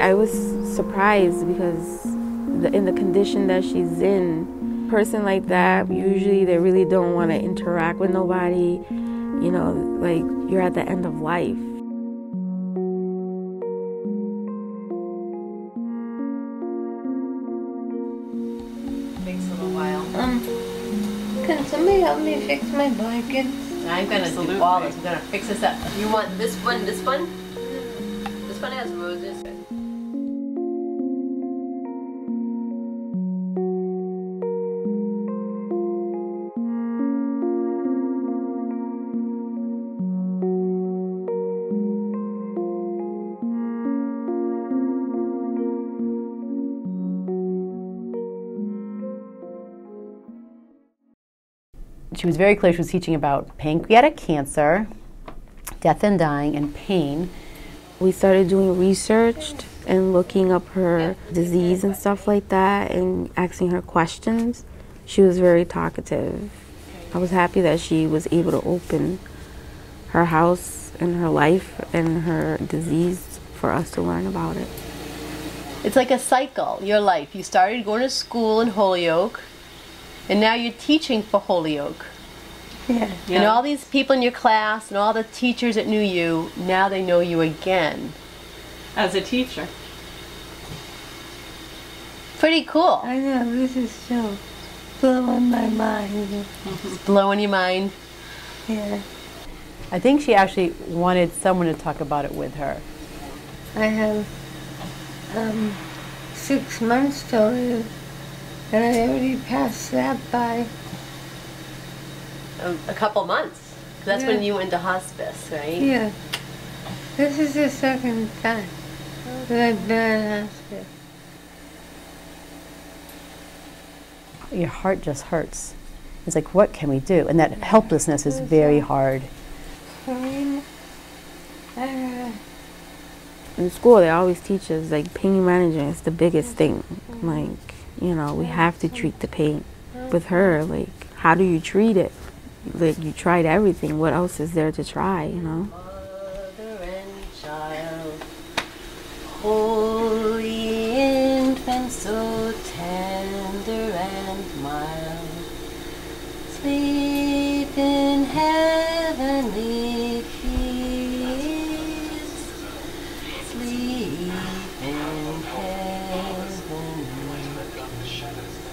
I was surprised because the, in the condition that she's in, a person like that usually they really don't want to interact with nobody. You know, like you're at the end of life. Takes a little while. Um, can somebody help me fix my blankets? I'm gonna do all this. I'm gonna fix this up. You want this one? This one? This one has roses. She was very clear she was teaching about pancreatic cancer, death and dying, and pain. We started doing research and looking up her disease and stuff like that and asking her questions. She was very talkative. I was happy that she was able to open her house and her life and her disease for us to learn about it. It's like a cycle, your life. You started going to school in Holyoke, and now you're teaching for Holyoke. Yeah. And all these people in your class and all the teachers that knew you, now they know you again. As a teacher. Pretty cool. I know, this is so blowing my mind. It's blowing your mind. Yeah. I think she actually wanted someone to talk about it with her. I have um, six months to live, and I already passed that by. A, a couple months. That's when you went to hospice, right? Yeah. This is the second time that I've been in hospital. Your heart just hurts. It's like, what can we do? And that helplessness is very hard. Uh, In school, they always teach us like pain management is the biggest thing. Like, you know, we have to treat the pain. With her, like, how do you treat it? Like, you tried everything. What else is there to try, you know? Holy infant, so tender and mild, sleep in heavenly peace, sleep in heavenly shadows.